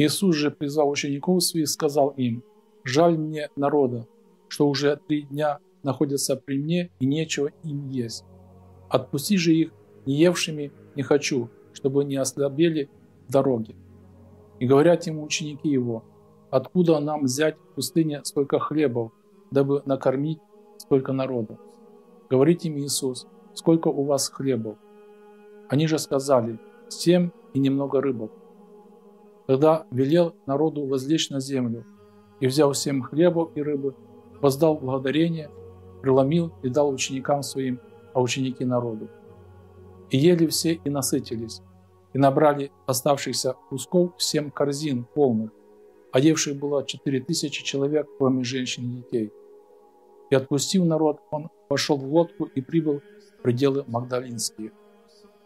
Иисус же, призвал учеников своих, сказал им, «Жаль мне народа, что уже три дня находятся при мне и нечего им есть. Отпусти же их не евшими не хочу, чтобы не ослабели в дороге». И говорят ему ученики его, «Откуда нам взять в пустыне столько хлебов, дабы накормить столько народа?» Говорит им Иисус, «Сколько у вас хлебов?» Они же сказали, «Семь и немного рыбов». Тогда велел народу возлечь на землю, и, взяв семь хлебов и рыбы, воздал благодарение, преломил и дал ученикам своим, а ученики народу. И ели все и насытились, и набрали оставшихся кусков семь корзин полных, а евших было четыре тысячи человек, кроме женщин и детей. И отпустив народ, он пошел в лодку и прибыл в пределы Магдалинские.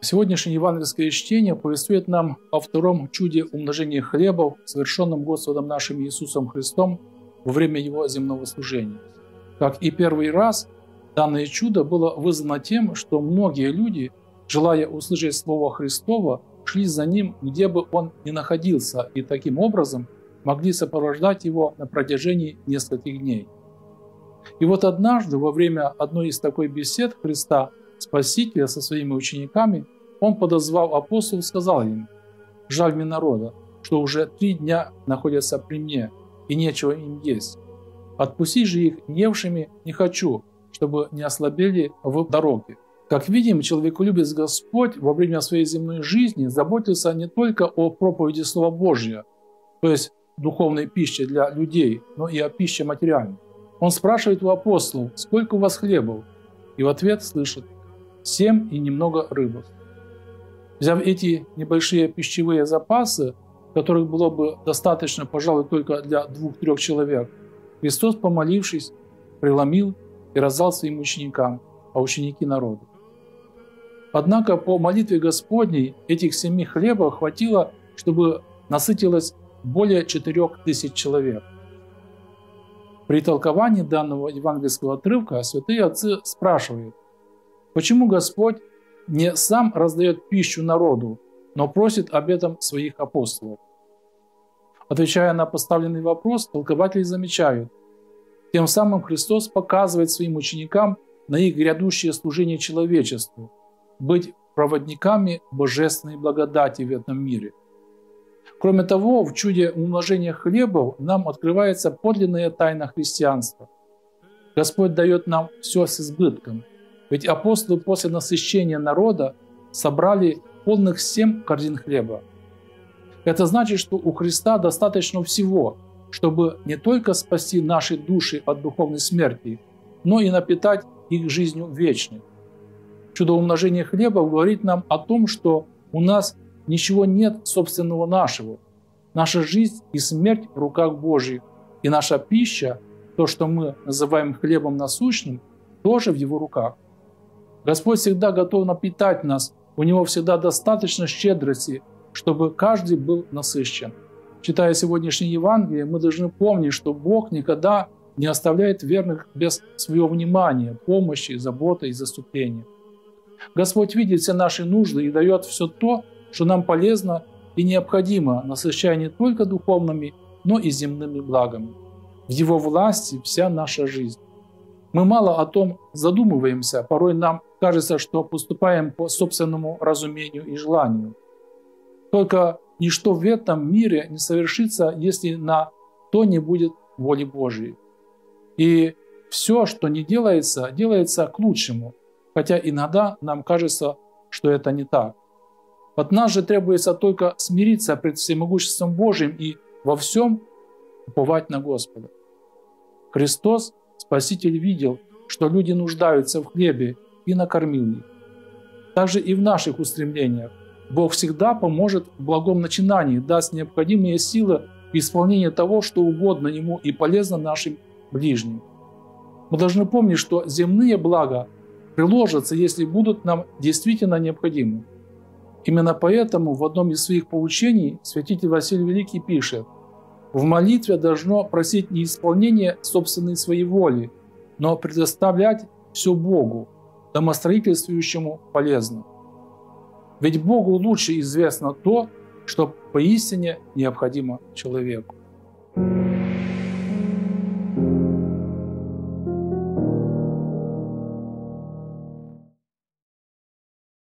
Сегодняшнее евангельское чтение повествует нам о втором чуде умножения хлебов, совершенном Господом нашим Иисусом Христом во время Его земного служения. Как и первый раз, данное чудо было вызвано тем, что многие люди, желая услышать Слово Христова, шли за Ним, где бы Он ни находился, и таким образом могли сопровождать Его на протяжении нескольких дней. И вот однажды, во время одной из такой бесед Христа, Спасителя со своими учениками, он, подозвал апостол, сказал им, «Жаль мне народа, что уже три дня находятся при мне, и нечего им есть. Отпусти же их невшими не хочу, чтобы не ослабели в дороге». Как видим, человеколюбец Господь во время своей земной жизни заботился не только о проповеди Слова Божьего, то есть духовной пищи для людей, но и о пище материальной. Он спрашивает у апостолов, сколько у вас хлебов? И в ответ слышит, семь и немного рыбов. Взяв эти небольшие пищевые запасы, которых было бы достаточно, пожалуй, только для двух-трех человек, Христос, помолившись, преломил и раздал своим ученикам, а ученики народу. Однако по молитве Господней этих семи хлебов хватило, чтобы насытилось более четырех тысяч человек. При толковании данного евангельского отрывка святые отцы спрашивают, почему Господь не сам раздает пищу народу, но просит об этом своих апостолов. Отвечая на поставленный вопрос, толкователи замечают, тем самым Христос показывает своим ученикам на их грядущее служение человечеству, быть проводниками божественной благодати в этом мире. Кроме того, в чуде умножения хлебов нам открывается подлинная тайна христианства. Господь дает нам все с избытком – ведь апостолы после насыщения народа собрали полных семь корзин хлеба. Это значит, что у Христа достаточно всего, чтобы не только спасти наши души от духовной смерти, но и напитать их жизнью вечной. Чудо умножения хлеба говорит нам о том, что у нас ничего нет собственного нашего. Наша жизнь и смерть в руках Божьих, и наша пища, то, что мы называем хлебом насущным, тоже в Его руках. Господь всегда готов напитать нас, у Него всегда достаточно щедрости, чтобы каждый был насыщен. Читая сегодняшнее Евангелие, мы должны помнить, что Бог никогда не оставляет верных без своего внимания, помощи, заботы и заступления. Господь видит все наши нужды и дает все то, что нам полезно и необходимо, насыщая не только духовными, но и земными благами. В Его власти вся наша жизнь. Мы мало о том задумываемся, порой нам кажется, что поступаем по собственному разумению и желанию. Только ничто в этом мире не совершится, если на то не будет воли Божьей. И все, что не делается, делается к лучшему, хотя иногда нам кажется, что это не так. От нас же требуется только смириться пред всемогуществом Божьим и во всем уповать на Господа. Христос Спаситель видел, что люди нуждаются в хлебе и накормил их. Также и в наших устремлениях Бог всегда поможет в благом начинании, даст необходимые силы в исполнении того, что угодно Ему и полезно нашим ближним. Мы должны помнить, что земные блага приложатся, если будут нам действительно необходимы. Именно поэтому в одном из своих поучений святитель Василий Великий пишет – в молитве должно просить не исполнение собственной своей воли, но предоставлять все Богу, домостроительствующему полезно. Ведь Богу лучше известно то, что поистине необходимо человеку.